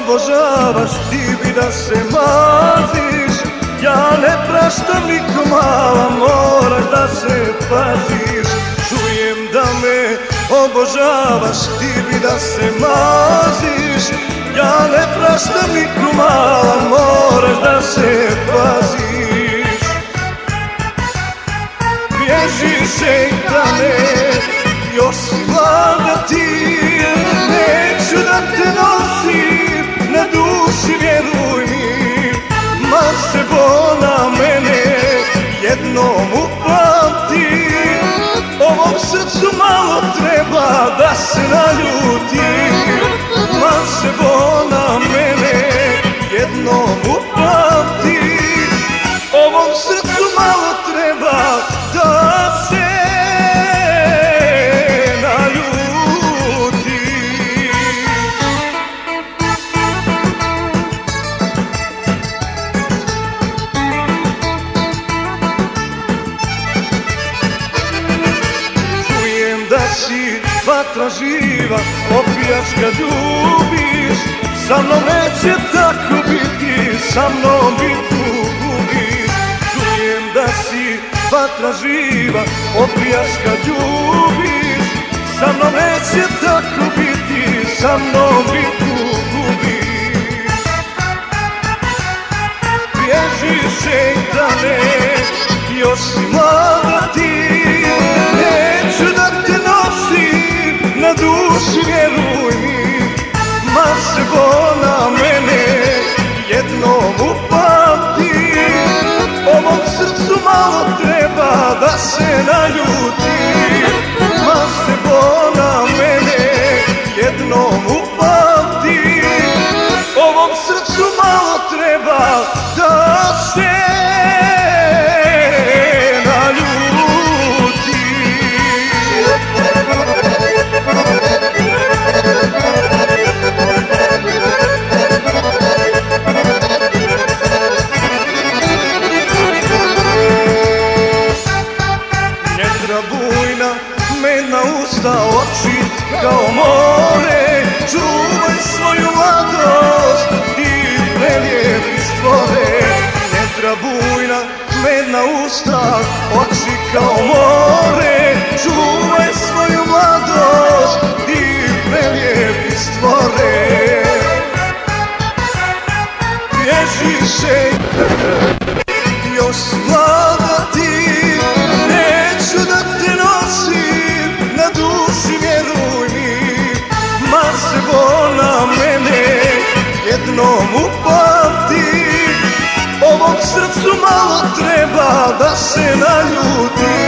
obožavaš Ti bi da se maziš. Ja ne praštam nikom mala Moraš da se paziš. Čujem da me obožavaš Ti bi da se maziš. Ja ne praštam nikom mala Moraš vatra živa Opijaš kad ljubiš. Sa mnom neće tako biti Sa mnom bitku gubiš Čujem da si vatra živa Opijaš kad ljubiš. Sa mnom neće tako biti Sa mnom bitku gubiš Bježi šeitane Još si Se bona mene Jednom upamti. Ovom srcu malo treba Da se naljuti usta, oči kao more Čuvaj svoju mladost i prelijepi stvore Njetra bujna, medna usta, oči kao more Čuvaj svoju mladost i prelijepi stvore Bježi se još mlada jednom upamti Ovom srcu malo treba da se naljuti.